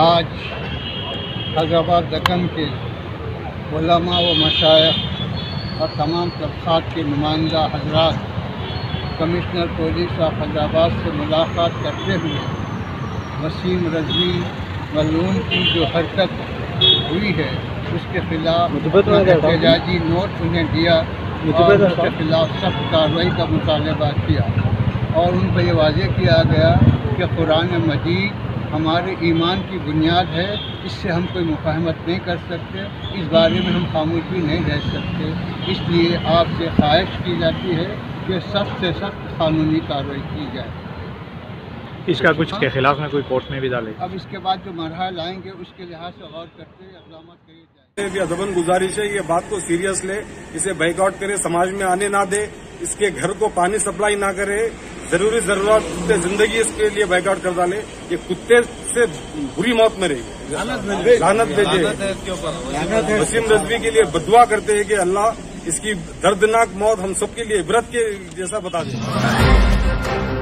आज हैदराबाद दक्कन के उलमा व मशाइ और तमाम तबक़ात के नुमाइंदा हजरात कमिश्नर पुलिस ऑफ़ हैदराबाद से मुलाकात करते हुए वसीम रजवी मलूम की जो हरकत हुई है उसके खिलाफ एहतजाजी नोट उन्हें दिया और उसके खिलाफ सख्त कार्रवाई का मुतालबा किया और उन पर यह वाजे किया गया कि कुरान मजीद हमारे ईमान की बुनियाद है इससे हम कोई मुफाहमत नहीं कर सकते इस बारे में हम खामोश भी नहीं रह सकते। इसलिए आपसे ख्वाहिश की जाती है कि सख्त से सख्त कानूनी कार्रवाई की जाए। इसका कुछ के खिलाफ में कोई कोर्ट में भी डाले। अब इसके बाद जो मरहल आएँगे उसके लिहाज से गौर करते हुए अदबन गुजारिश है ये बात को सीरियस ले इसे बाइकआउट करे समाज में आने ना दे इसके घर को पानी सप्लाई ना करे ज़रूरी ज़रूरत ज़िंदगी इसके लिए बैकआउट कर डाले ये कुत्ते से बुरी मौत में रहेगी लानत भेजे वसीम रजवी के लिए बदुआ करते हैं कि अल्लाह इसकी दर्दनाक मौत हम सबके लिए इबरत के जैसा बता दे।